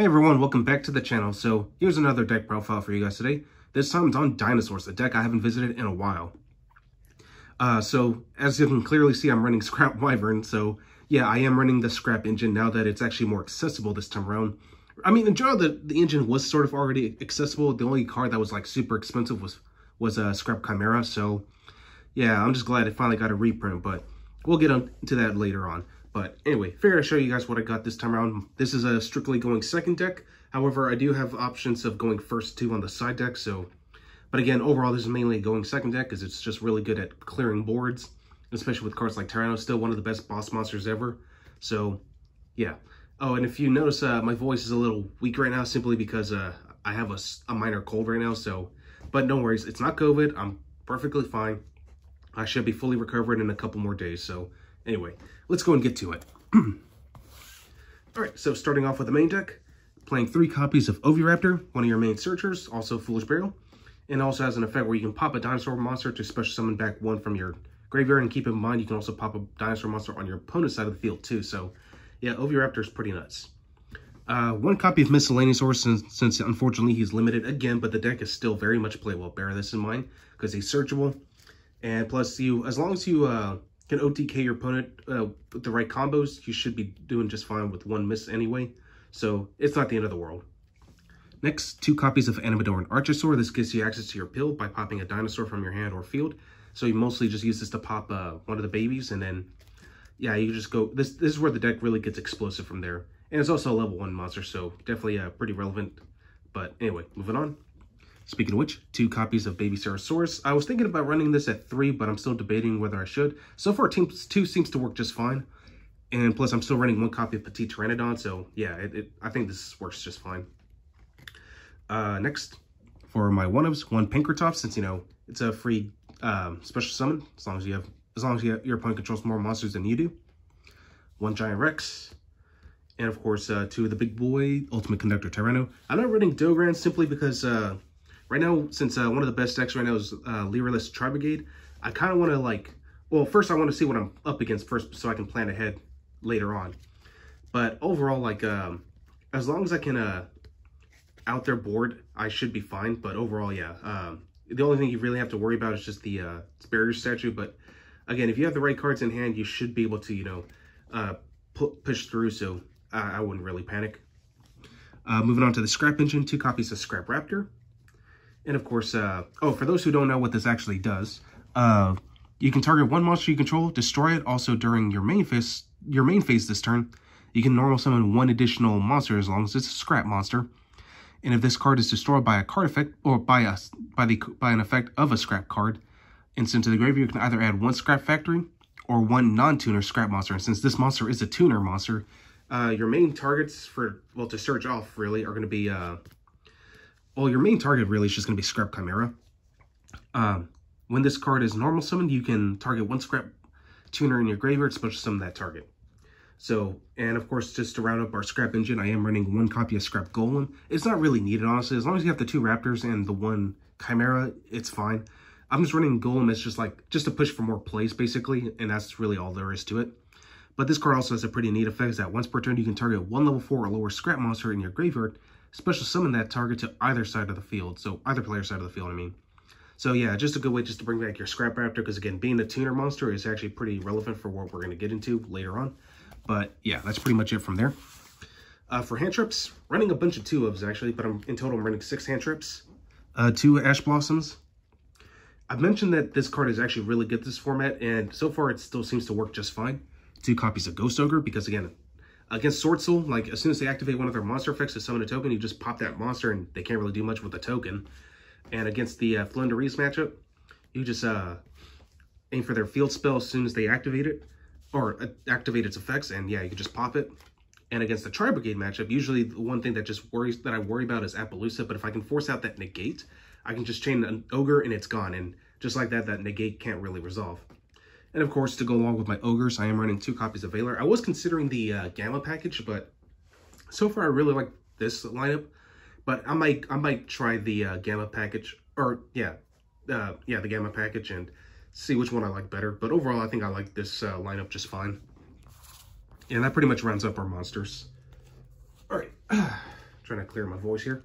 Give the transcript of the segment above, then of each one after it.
Hey everyone, welcome back to the channel. So here's another deck profile for you guys today. This time it's on Dinosaurs, a deck I haven't visited in a while. Uh, so as you can clearly see, I'm running Scrap Wyvern. So yeah, I am running the Scrap engine now that it's actually more accessible this time around. I mean, in general, the, the engine was sort of already accessible. The only card that was like super expensive was was a uh, Scrap Chimera. So yeah, I'm just glad it finally got a reprint, but we'll get into that later on. But anyway, figured I'd show you guys what I got this time around. This is a strictly going second deck. However, I do have options of going first two on the side deck. So, but again, overall, this is mainly going second deck because it's just really good at clearing boards, especially with cards like Tyranno, still one of the best boss monsters ever. So, yeah. Oh, and if you notice, uh, my voice is a little weak right now simply because uh, I have a, a minor cold right now. So, but no worries, it's not COVID. I'm perfectly fine. I should be fully recovered in a couple more days. So, Anyway, let's go and get to it. All right, so starting off with the main deck, playing three copies of Oviraptor, one of your main searchers, also Foolish Burial, and also has an effect where you can pop a dinosaur monster to special summon back one from your graveyard, and keep in mind you can also pop a dinosaur monster on your opponent's side of the field too, so yeah, Oviraptor is pretty nuts. Uh, one copy of Miscellaneous Horse, since, since unfortunately he's limited again, but the deck is still very much playable. Bear this in mind, because he's searchable, and plus you, as long as you uh, can OTK your opponent uh, with the right combos, you should be doing just fine with one miss anyway. So it's not the end of the world. Next, two copies of Animadorned Archosaur. This gives you access to your pill by popping a dinosaur from your hand or field. So you mostly just use this to pop uh, one of the babies and then, yeah, you just go, this, this is where the deck really gets explosive from there. And it's also a level one monster, so definitely uh, pretty relevant. But anyway, moving on. Speaking of which, two copies of Baby Saurus. I was thinking about running this at three, but I'm still debating whether I should. So far, team two seems to work just fine. And plus, I'm still running one copy of Petite Pteranodon, so yeah, it, it, I think this works just fine. Uh, next, for my one-ofs, one Pankratops, since, you know, it's a free um, special summon, as long as you have, as long as you have, your opponent controls more monsters than you do. One Giant Rex, and of course, uh, two of the big boy, Ultimate Conductor Tyranno. I'm not running Dogoran simply because uh, Right now, since uh, one of the best decks right now is uh, Lyrilusc Tri-Brigade, I kind of want to like, well, first I want to see what I'm up against first so I can plan ahead later on. But overall, like, um, as long as I can uh, out their board, I should be fine. But overall, yeah. Um, the only thing you really have to worry about is just the uh, barrier statue. But again, if you have the right cards in hand, you should be able to, you know, uh, pu push through. So I, I wouldn't really panic. Uh, moving on to the Scrap Engine, two copies of Scrap Raptor. And of course, uh, oh, for those who don't know what this actually does, uh, you can target one monster you control, destroy it. Also, during your main phase, your main phase this turn, you can normal summon one additional monster as long as it's a scrap monster. And if this card is destroyed by a card effect or by a by the by an effect of a scrap card, and sent to the graveyard, you can either add one scrap factory or one non-tuner scrap monster. And since this monster is a tuner monster, uh, your main targets for well to search off really are going to be uh, well, your main target really is just going to be Scrap Chimera. Um, when this card is normal summoned, you can target one Scrap Tuner in your graveyard, special summon that target. So, and of course, just to round up our Scrap engine, I am running one copy of Scrap Golem. It's not really needed, honestly. As long as you have the two Raptors and the one Chimera, it's fine. I'm just running Golem as just like, just to push for more plays, basically, and that's really all there is to it. But this card also has a pretty neat effect, is that once per turn, you can target one level 4 or lower Scrap monster in your graveyard, special summon that target to either side of the field. So either player side of the field, I mean. So yeah, just a good way just to bring back your Scrap Raptor, because again, being a tuner monster is actually pretty relevant for what we're going to get into later on. But yeah, that's pretty much it from there. Uh, for hand traps, running a bunch of two ofs actually, but I'm in total I'm running six hand traps. Uh, two Ash Blossoms. I've mentioned that this card is actually really good this format, and so far it still seems to work just fine. Two copies of Ghost Ogre, because again, Against Sword like as soon as they activate one of their monster effects to summon a token, you just pop that monster and they can't really do much with the token. And against the uh, Floowandereeze matchup, you just uh, aim for their field spell as soon as they activate it, or uh, activate its effects, and yeah, you can just pop it. And against the Tri-Brigade matchup, usually the one thing that just worries that I worry about is Apollousa, but if I can force out that negate, I can just chain an ogre and it's gone. And just like that, that negate can't really resolve. And of course, to go along with my Ogres, I am running two copies of Veiler. I was considering the uh, Gamma package, but so far I really like this lineup. But I might I might try the uh, Gamma package, or yeah, uh, yeah, the Gamma package, and see which one I like better. But overall, I think I like this uh, lineup just fine. And that pretty much rounds up our monsters. All right. trying to clear my voice here.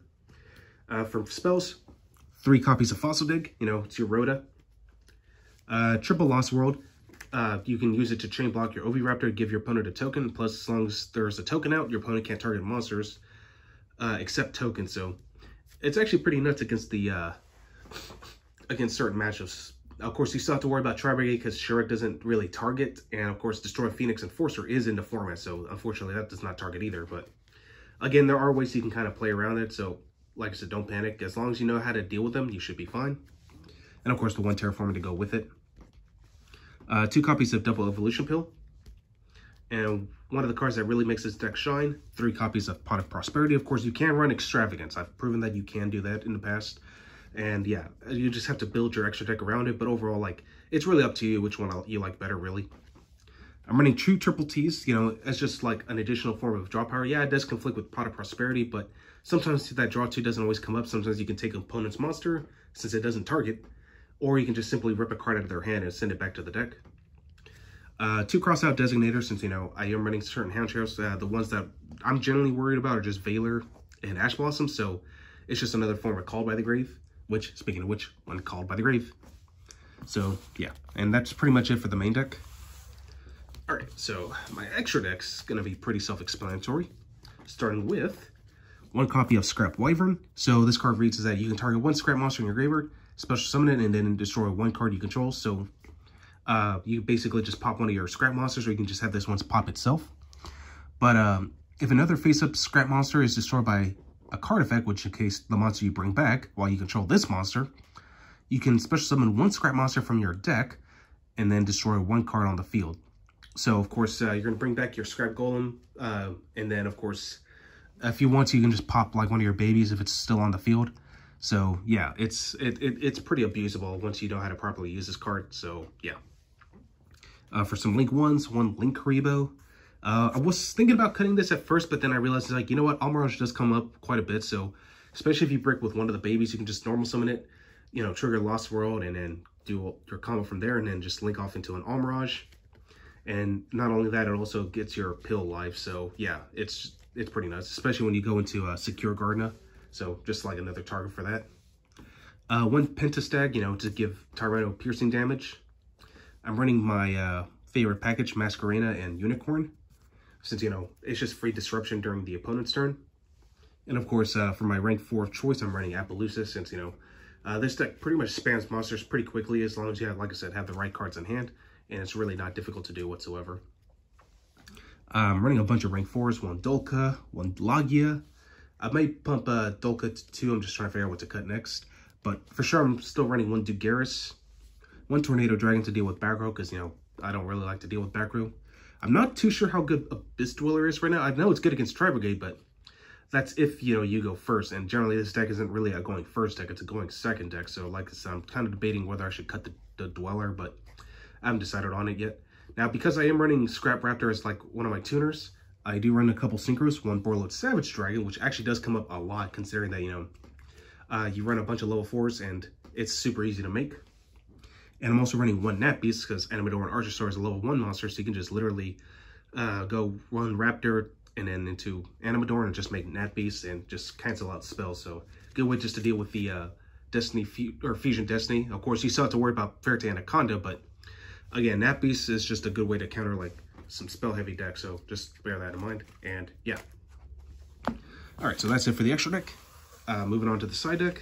Uh, for spells, three copies of Fossil Dig. You know, it's your Rhoda. Uh, triple Lost World. Uh, you can use it to chain block your Oviraptor, give your opponent a token. Plus, as long as there's a token out, your opponent can't target monsters uh, except tokens. So, it's actually pretty nuts against the uh, against certain matchups. Of course, you still have to worry about Tri Brigade because Shuriken doesn't really target. And of course, Destroy Phoenix Enforcer is in the format. So, unfortunately, that does not target either. But again, there are ways you can kind of play around it. So, like I said, don't panic. As long as you know how to deal with them, you should be fine. And of course, the one Terraforming to go with it. Uh, two copies of Double Evolution Pill. And one of the cards that really makes this deck shine, three copies of Pot of Prosperity. Of course, you can run Extravagance. I've proven that you can do that in the past. And yeah, you just have to build your extra deck around it. But overall, like, it's really up to you which one you like better, really. I'm running two Triple T's, you know, as just like an additional form of draw power. Yeah, it does conflict with Pot of Prosperity, but sometimes that draw two doesn't always come up. Sometimes you can take opponent's monster, since it doesn't target, or you can just simply rip a card out of their hand and send it back to the deck. Uh, two cross-out designators, since, you know, I am running certain Hound Sheriffs. Uh, the ones that I'm generally worried about are just Veiler and Ash Blossom, so it's just another form of Called by the Grave, which, speaking of which, one Called by the Grave. So, yeah, and that's pretty much it for the main deck. All right, so my extra deck's going to be pretty self-explanatory, starting with one copy of Scrap Wyvern. So this card reads is that you can target one Scrap monster in your graveyard, special summon it, and then destroy one card you control. So uh, you basically just pop one of your Scrap monsters, or you can just have this one pop itself. But um, if another face-up Scrap monster is destroyed by a card effect, which in case the monster you bring back while you control this monster, you can special summon one Scrap monster from your deck and then destroy one card on the field. So, of course, uh, you're going to bring back your Scrap Golem. Uh, and then, of course, if you want to, you can just pop like one of your babies if it's still on the field. So, yeah, it's it, it it's pretty abusable once you know how to properly use this card. So, yeah. Uh, for some Link 1s, one Link Kuriboh. Uh, I was thinking about cutting this at first, but then I realized, like, you know what? Almiraj does come up quite a bit. So, especially if you brick with one of the babies, you can just normal summon it, you know, trigger Lost World, and then do your combo from there, and then just link off into an Almiraj. And not only that, it also gets your pill life. So yeah, it's it's pretty nice, especially when you go into a secure Gardna. So just like another target for that. Uh, one Pentestag, you know, to give Tyranno piercing damage. I'm running my uh, favorite package, Masquerena and Unicorn, since, you know, it's just free disruption during the opponent's turn. And of course, uh, for my rank 4 of choice, I'm running Apollousa, since, you know, uh, this deck pretty much spans monsters pretty quickly as long as you have, like I said, have the right cards in hand and it's really not difficult to do whatsoever. I'm running a bunch of rank 4s, one Dolkka, one Laggia. I might pump uh, Dolkka to 2, I'm just trying to figure out what to cut next. But for sure, I'm still running one Dugaris, one Tornado Dragon to deal with back because, you know, I don't really like to deal with back. I'm not too sure how good Abyss Dweller is right now. I know it's good against Tri Brigade, but that's if, you know, you go first. And generally, this deck isn't really a going first deck. It's a going second deck. So, like I said, I'm kind of debating whether I should cut the, the Dweller, but I haven't decided on it yet. Now, because I am running Scrap Raptor as like one of my tuners, I do run a couple synchros, one Borreload Savage Dragon, which actually does come up a lot considering that, you know, uh, you run a bunch of level 4s and it's super easy to make. And I'm also running one Gnat Beast because Animadorned Archosaur is a level 1 monster, so you can just literally uh, go run Raptor and then into Animador and just make Nat Beast and just cancel out spells. So good way just to deal with the uh, Destiny or Fusion Destiny. Of course, you still have to worry about Verte Anaconda, but again, Nat Beast is just a good way to counter like some spell heavy deck, so just bear that in mind. And yeah. All right, so that's it for the extra deck. Uh, moving on to the side deck.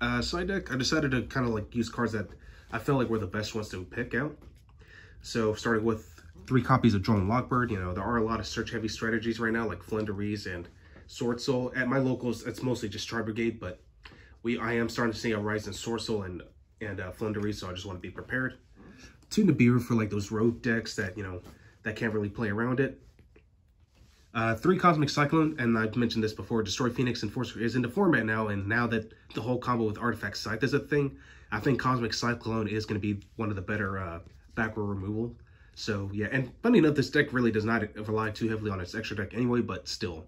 Uh, side deck, I decided to kind of like use cards that I felt like were the best ones to pick out. So starting with three copies of Drone Lockbird, you know, there are a lot of search heavy strategies right now, like Floowandereeze and Sword Soul. At my locals, it's mostly just Tri Brigade, but we I am starting to see a rise in Sword Soul and, and uh, Floowandereeze, so I just want to be prepared Tune to Nibiru for like those road decks that, you know, that can't really play around it. Uh, three Cosmic Cyclone, and I've mentioned this before, Destroy Phoenix Enforcer is in the format now, and now that the whole combo with Artifact Scythe is a thing, I think Cosmic Cyclone is going to be one of the better uh, back row removal. So, yeah, and funny enough, this deck really does not rely too heavily on its extra deck anyway, but still.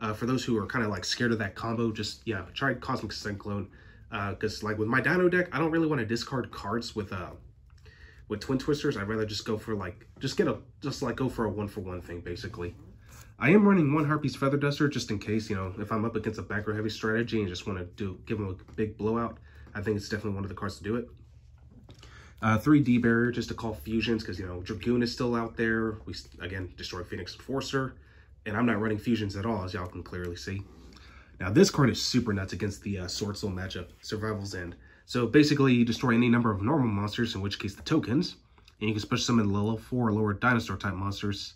Uh, for those who are kind of like scared of that combo, just, yeah, try Cosmic Cyclone. Because, uh, like, with my Dino deck, I don't really want to discard cards with uh, with Twin Twisters, I'd rather just go for like, just get a, just like go for a one for one thing, basically. I am running one Harpy's Feather Duster just in case, you know, if I'm up against a back row heavy strategy and just want to do give them a big blowout, I think it's definitely one of the cards to do it. Uh, 3D Barrier just to call fusions because, you know, Dragoon is still out there. We, again, destroy Phoenix Enforcer. And I'm not running fusions at all, as y'all can clearly see. Now, this card is super nuts against the uh, Sword Soul matchup, Survival's End. So basically, you destroy any number of normal monsters, in which case the tokens, and you can special summon level 4 or lower dinosaur type monsters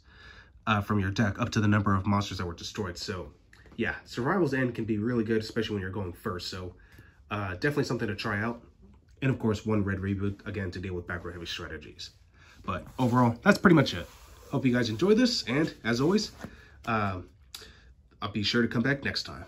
uh, from your deck up to the number of monsters that were destroyed. So yeah, Survival's End can be really good, especially when you're going first. So uh, definitely something to try out. And of course, one red reboot, again, to deal with back row heavy strategies. But overall, that's pretty much it. Hope you guys enjoyed this. And as always, uh, I'll be sure to come back next time.